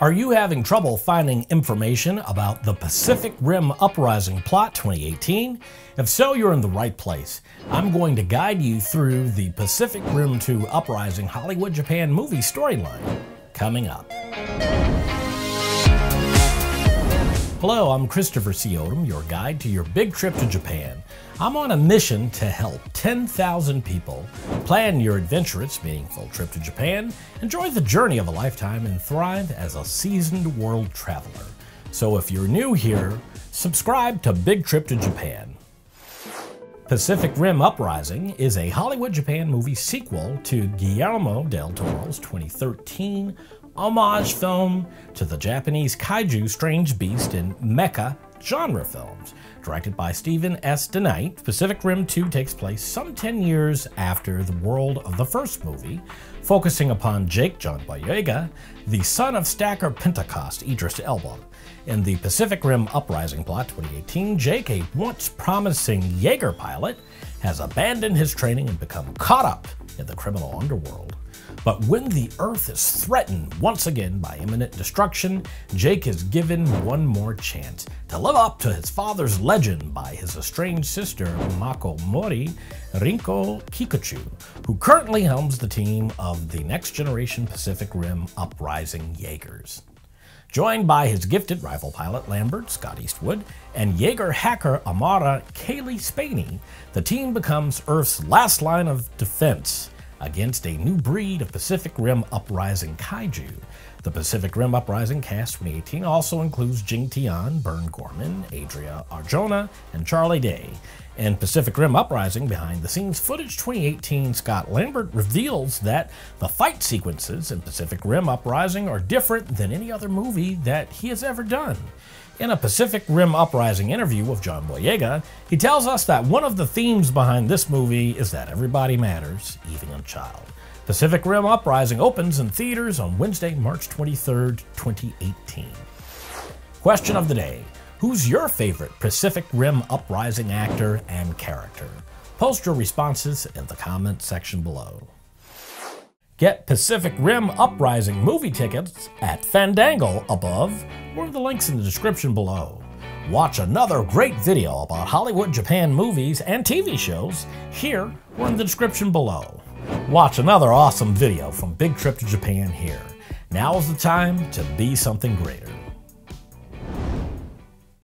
Are you having trouble finding information about the Pacific Rim Uprising Plot 2018? If so, you're in the right place. I'm going to guide you through the Pacific Rim 2 Uprising Hollywood Japan movie storyline coming up. Hello, I'm Christopher C. Odom, your guide to your big trip to Japan. I'm on a mission to help 10,000 people plan your adventurous, meaningful trip to Japan, enjoy the journey of a lifetime, and thrive as a seasoned world traveler. So if you're new here, subscribe to Big Trip to Japan. Pacific Rim Uprising is a Hollywood Japan movie sequel to Guillermo del Toro's 2013 homage film to the Japanese kaiju strange beast and mecha genre films. Directed by Steven S. DeKnight, Pacific Rim 2 takes place some 10 years after the world of the first movie, focusing upon Jake John Boyega, the son of Stacker Pentecost Idris Elba. In the Pacific Rim Uprising plot 2018, Jake, a once promising Jaeger pilot, has abandoned his training and become caught up in the criminal underworld. But when the Earth is threatened once again by imminent destruction, Jake is given one more chance to live up to his father's legend by his estranged sister, Mako Mori Rinko Kikuchi, who currently helms the team of the Next Generation Pacific Rim Uprising Jaegers. Joined by his gifted rival pilot Lambert Scott Eastwood and Jaeger hacker Amara Cailee Spaeny, the team becomes Earth's last line of defense against a new breed of Pacific Rim Uprising kaiju. The Pacific Rim Uprising cast 2018 also includes Jing Tian, Burn Gorman, Adria Arjona, and Charlie Day. In Pacific Rim Uprising behind the scenes footage 2018, Scott Lambert reveals that the fight sequences in Pacific Rim Uprising are different than any other movie that he has ever done. In a Pacific Rim Uprising interview with John Boyega, he tells us that one of the themes behind this movie is that everybody matters, even a child. Pacific Rim Uprising opens in theaters on Wednesday, March 23rd, 2018. Question of the day Who's your favorite Pacific Rim Uprising actor and character? Post your responses in the comment section below. Get Pacific Rim Uprising movie tickets at Fandango above or the links in the description below. Watch another great video about Hollywood Japan movies and TV shows here or in the description below. Watch another awesome video from Big Trip to Japan here. Now is the time to be something greater.